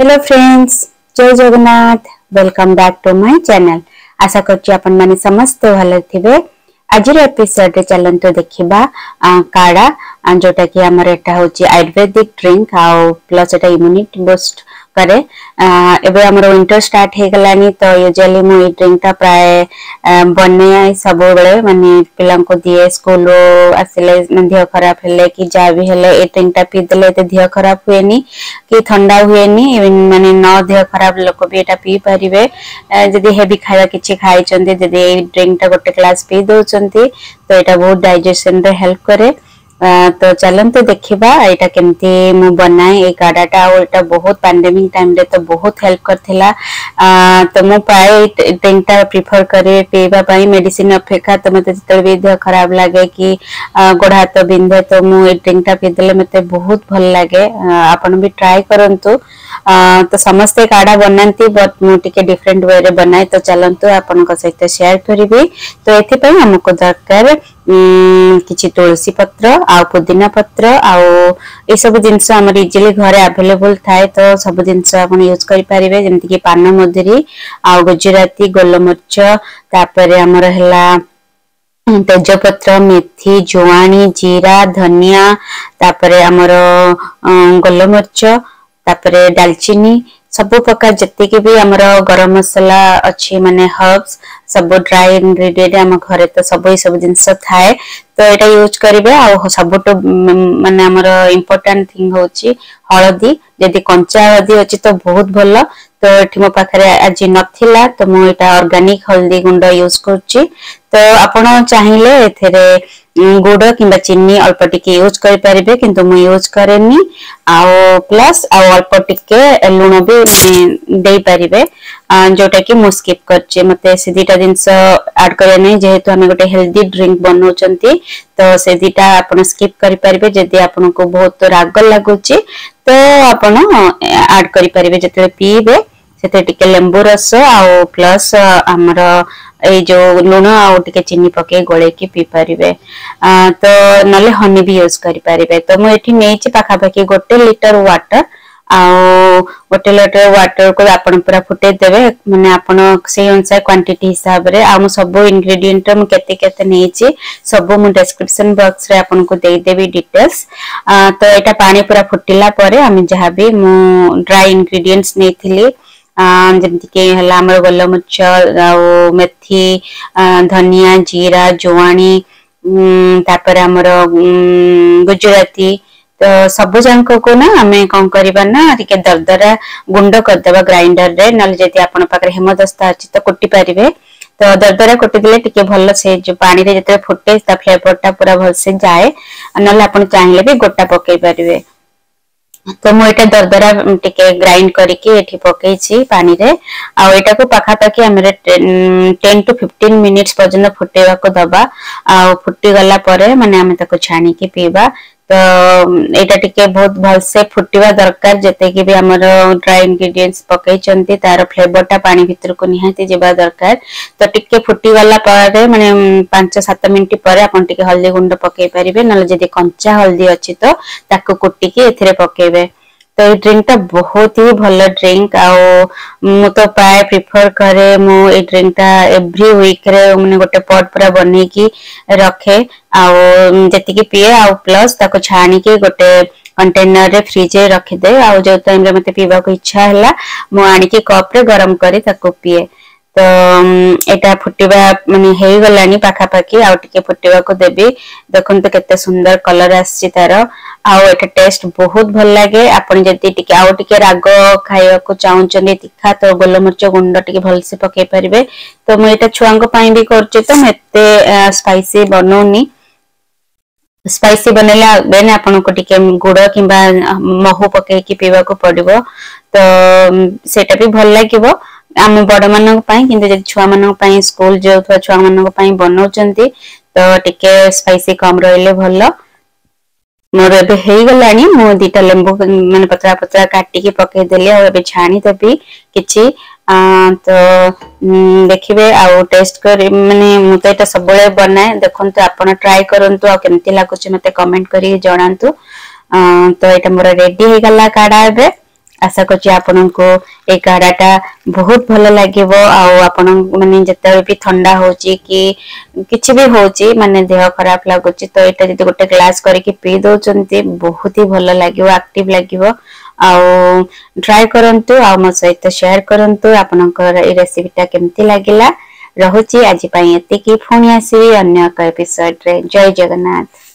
hello friends जय Jagannath welcome back to my channel आशा कर समस्त भले थे आज एपिसोड रे चलन तो देखिबा काड़ा जोटा कि आयुर्वेदिक ड्रिंक आउ प्लस इम्यूनिटी बुस्ट करे एबे हमर विंटर स्टार्ट हे गलानी तो यूजुअली मु ई ड्रिंक ता प्राय बने सब बेले माने पिला को दिए स्कूल आसिले देह खराब हेले कि जा भी हेले ए ड्रिंक ता पी देले ते देह खराब हुएनी कि ठंडा हुएनी इवन माने न देह खराब लोक भी एटा पी परिवे जदी हेवी खाया किछि खाइ चंदे जदी ए ड्रिंक ता गोटे ग्लास पी दो चंदी तो एटा बहुत डाइजेशन रे हेल्प करे ତ ଚାଲନ୍ତୁ ଦେଖିବା ଏଇଟା କେମିତି ମୁଁ ବନାଏ ଏଇ କାଢ଼ାଟା ଆଉ ଏଇଟା ବହୁତ ପାଣ୍ଡେମିକ୍ ଟାଇମ୍ରେ ତ ବହୁତ ହେଲ୍ପ କରିଥିଲା ତ ମୁଁ ପ୍ରାୟ ଏଇ ଡ୍ରିଙ୍କଟା ପ୍ରିଫର କରେ ପିଇବା ପାଇଁ ମେଡିସିନ ଅପେକ୍ଷା ତ ମୋତେ ଯେତେବେଳେ ବି ଦେହ ଖରାପ ଲାଗେ କି ଗୋଡ଼ ହାତ ବିନ୍ଧେ ତ ମୁଁ ଏଇ ଡ୍ରିଙ୍କଟା ପିଇଦେଲେ ମୋତେ ବହୁତ ଭଲ ଲାଗେ ଆପଣ ବି ଟ୍ରାଏ କରନ୍ତୁ ତ ସମସ୍ତେ କାଢ଼ା ବନାନ୍ତି ବଟ୍ ମୁଁ ଟିକେ ଡିଫରେଣ୍ଟ ୱେରେ ବନାଏ ତ ଚାଲନ୍ତୁ ଆପଣଙ୍କ ସହିତ ସେୟାର କରିବି ତ ଏଥିପାଇଁ ଆମକୁ ଦରକାର तुलसी पत्र आउदिना पत्र आउँछ इजिली घर अभेलेबुल थाए त सब जस इज गरिपारेमि पान मधुरी आउ गुजराती गोलमरिच तेजपत्र मेथी जुवा जीरा धनिया गोलमरिच त डालचिन ସବୁ ପ୍ରକାର ଯେତିକି ବି ଆମର ଗରମ ମସଲା ଅଛି ମାନେ ହର୍ବସ ସବୁ ଡ୍ରାଇ ଇନଗ୍ରେଡିଏଣ୍ଟ ଆମ ଘରେ ତ ସବୁ ଏଇ ସବୁ ଜିନିଷ ଥାଏ ତ ଏଇଟା ୟୁଜ କରିବେ ଆଉ ସବୁଠୁ ମାନେ ଆମର ଇମ୍ପୋର୍ଟାଣ୍ଟ ଥିଙ୍ଗ ହଉଛି ହଳଦୀ ଯଦି କଞ୍ଚା ହଳଦୀ ଅଛି ତ ବହୁତ ଭଲ ତ ଏଠି ମୋ ପାଖରେ ଆଜି ନଥିଲା ତ ମୁଁ ଏଇଟା ଅର୍ଗାନିକ ହଳଦୀ ଗୁଣ୍ଡ ୟୁଜ କରୁଛି तो आपड़ चाहिए एथेरे गुड़ कि चीनी अल्प टिके यूज करें कि यूज कैनि आउ प्लस अल्प टिके लुण भी मैं दे पारे जोटा कि मुझ स्कीप कर दीटा जिनस एड करें जेहेतु आम गोटे हेल्दी ड्रिंक बनाऊंट तो से दीटा आप स्कीप करेंगे जब आपन बहुत राग लगुच तो आपड़ एड करें जो पीबे से लेबू रस आउ प्लस आमर ଏଇ ଯୋଉ ଲୁଣ ଆଉ ଟିକେ ଚିନି ପକେଇ ଗୋଳେଇକି ପିଇପାରିବେ ତ ନହେଲେ ହନି ବି ୟୁଜ କରିପାରିବେ ତ ମୁଁ ଏଠି ନେଇଛି ପାଖାପାଖି ଗୋଟେ ଲିଟର ୱାଟର ଆଉ ଗୋଟେ ଲିଟର ୱାଟରକୁ ଆପଣ ପୁରା ଫୁଟେଇ ଦେବେ ମାନେ ଆପଣ ସେଇ ଅନୁସାରେ କ୍ୱାଣ୍ଟିଟି ହିସାବରେ ଆଉ ମୁଁ ସବୁ ଇନଗ୍ରେଡିଏଣ୍ଟ ମୁଁ କେତେ କେତେ ନେଇଛି ସବୁ ମୁଁ ଡେସ୍କ୍ରିପସନ ବକ୍ସରେ ଆପଣଙ୍କୁ ଦେଇଦେବି ଡିଟେଲ୍ସ ତ ଏଇଟା ପାଣି ପୁରା ଫୁଟିଲା ପରେ ଆମେ ଯାହା ବି ମୁଁ ଡ୍ରାଏ ଇନଗ୍ରେଡିଏଣ୍ଟସ୍ ନେଇଥିଲି ଯେମିତିକି ହେଲା ଆମର ଗୋଲମରିଚ ଆଉ ମେଥି ଧନିଆ ଜିରା ଜୁଆଣି ତାପରେ ଆମର ଗୁଜୁରାତି ତ ସବୁ ଯାକକୁ ନା ଆମେ କଣ କରିବା ନା ଟିକେ ଦରଦରା ଗୁଣ୍ଡ କରିଦେବା ଗ୍ରାଇଣ୍ଡରରେ ନହେଲେ ଯଦି ଆପଣଙ୍କ ପାଖରେ ହେମଦସ୍ତା ଅଛି ତ କୁଟି ପାରିବେ ତ ଦରଦରା କୁଟିଦେଲେ ଟିକେ ଭଲ ସେ ଯୋଉ ପାଣିରେ ଯେତେବେଳେ ଫୁଟେ ତା ଫ୍ଲେଭରଟା ପୁରା ଭଲସେ ଯାଏ ନହେଲେ ଆପଣ ଚାହିଁଲେ ବି ଗୋଟା ପକେଇ ପାରିବେ ତ ମୁଁ ଏଇଟା ଦରଦରା ଟିକେ ଗ୍ରାଇଣ୍ଡ କରିକି ଏଠି ପକେଇଛି ପାଣିରେ ଆଉ ଏଇଟାକୁ ପାଖାପାଖି ଆମର ଟେନ୍ ଟୁ ଫିଫ୍ଟିନ୍ ମିନିଟ୍ସ ପର୍ଯ୍ୟନ୍ତ ଫୁଟେଇବାକୁ ଦବା ଆଉ ଫୁଟିଗଲା ପରେ ମାନେ ଆମେ ତାକୁ ଛାଣିକି ପିଇବା ତ ଏଇଟା ଟିକେ ବହୁତ ଭଲସେ ଫୁଟିବା ଦରକାର ଯେତିକି ବି ଆମର ଡ୍ରାଏ ଇନଗ୍ରିଡିଏଣ୍ଟସ୍ ପକେଇଛନ୍ତି ତାର ଫ୍ଲେଭରଟା ପାଣି ଭିତରକୁ ନିହାତି ଯିବା ଦରକାର ତ ଟିକେ ଫୁଟିଗଲା ପରେ ମାନେ ପାଞ୍ଚ ସାତ ମିନିଟ୍ ପରେ ଆପଣ ଟିକେ ହଳଦୀ ଗୁଣ୍ଡ ପକେଇ ପାରିବେ ନହେଲେ ଯଦି କଞ୍ଚା ହଳଦୀ ଅଛି ତ ତାକୁ କୁଟିକି ଏଥିରେ ପକେଇବେ तो ये ड्रिंक टा बहुत ही भल ड्रिंक आओ मु प्रिफर करे मु ड्रिंक टा एव्री विक रे मने गोटे पट पूरा बने की रखे आओ जति के पिए आओ प्लस ताको के गोटे कंटेनर रे फ्रिज रे रखे टाइम रे मते पीवा को इच्छा है मु गरम करे ताको ତ ଏଇଟା ଫୁଟିବା ମାନେ ହେଇଗଲାଣି ପାଖାପାଖି ଆଉ ଟିକେ ଫୁଟିବାକୁ ଦେବି ଦେଖନ୍ତୁ କେତେ ସୁନ୍ଦର କଲର ଆସିଛି ତାର ଆଉ ଏଟା ଟେଷ୍ଟ ବହୁତ ଭଲ ଲାଗେ ଆପଣ ଯଦି ଟିକେ ଆଉ ଟିକେ ରାଗ ଖାଇବାକୁ ଚାହୁଁଛନ୍ତି ତୀଖା ତ ଗୋଲମରିଚ ଗୁଣ୍ଡ ଟିକେ ଭଲସେ ପକେଇ ପାରିବେ ତ ମୁଁ ଏଇଟା ଛୁଆଙ୍କ ପାଇଁ ବି କରୁଛି ତ ମୁଁ ଏତେ ସ୍ପାଇସି ବନଉନି ସ୍ପାଇସି ବନେଇଲା ଦେନ୍ ଆପଣଙ୍କୁ ଟିକେ ଗୁଡ଼ କିମ୍ବା ମହୁ ପକେଇକି ପିଇବାକୁ ପଡିବ ତ ସେଇଟା ବି ଭଲ ଲାଗିବ ଆମ ବଡ଼ମାନଙ୍କ ପାଇଁ କିନ୍ତୁ ଯଦି ଛୁଆମାନଙ୍କ ପାଇଁ ସ୍କୁଲ ଯାଉଥିବା ଛୁଆମାନଙ୍କ ପାଇଁ ବନଉଛନ୍ତି ତ ଟିକେ ସ୍ପାଇସି କମ୍ ରହିଲେ ଭଲ ମୋର ଏବେ ହେଇଗଲାଣି ମୁଁ ଦିଟା ଲେମ୍ବୁ ମାନେ ପତଳା ପତଳା କାଟିକି ପକେଇଦେଲି ଆଉ ଏବେ ଛାଣିଦେବି କିଛି ତ ଦେଖିବେ ଆଉ ଟେଷ୍ଟ କରି ମାନେ ମୁଁ ତ ଏଇଟା ସବୁବେଳେ ବନାଏ ଦେଖନ୍ତୁ ଆପଣ ଟ୍ରାଏ କରନ୍ତୁ ଆଉ କେମିତି ଲାଗୁଛି ମତେ କମେଣ୍ଟ କରିକି ଜଣାନ୍ତୁ ତ ଏଇଟା ମୋର ରେଡି ହେଇଗଲା କାଢ଼ା ଏବେ ଆଶା କରୁଛି ଆପଣଙ୍କୁ ଏଇ କାଢ଼ାଟା ବହୁତ ଭଲ ଲାଗିବ ଆଉ ଆପଣ ମାନେ ଯେତେବେଳେ ବି ଥଣ୍ଡା ହଉଛି କି କିଛି ବି ହଉଛି ମାନେ ଦେହ ଖରାପ ଲାଗୁଛି ତ ଏଇଟା ଯଦି ଗୋଟେ ଗ୍ଲାସ୍ କରିକି ପିଇ ଦଉଛନ୍ତି ବହୁତ ହି ଭଲ ଲାଗିବ ଆକ୍ଟିଭ ଲାଗିବ ଆଉ ଟ୍ରାଏ କରନ୍ତୁ ଆଉ ମୋ ସହିତ ସେୟାର କରନ୍ତୁ ଆପଣଙ୍କର ଏଇ ରେସିପିଟା କେମିତି ଲାଗିଲା ରହୁଛି ଆଜି ପାଇଁ ଏତିକି ପୁଣି ଆସିବି ଅନ୍ୟ ଏକ ଏପିସୋଡରେ ଜୟ ଜଗନ୍ନାଥ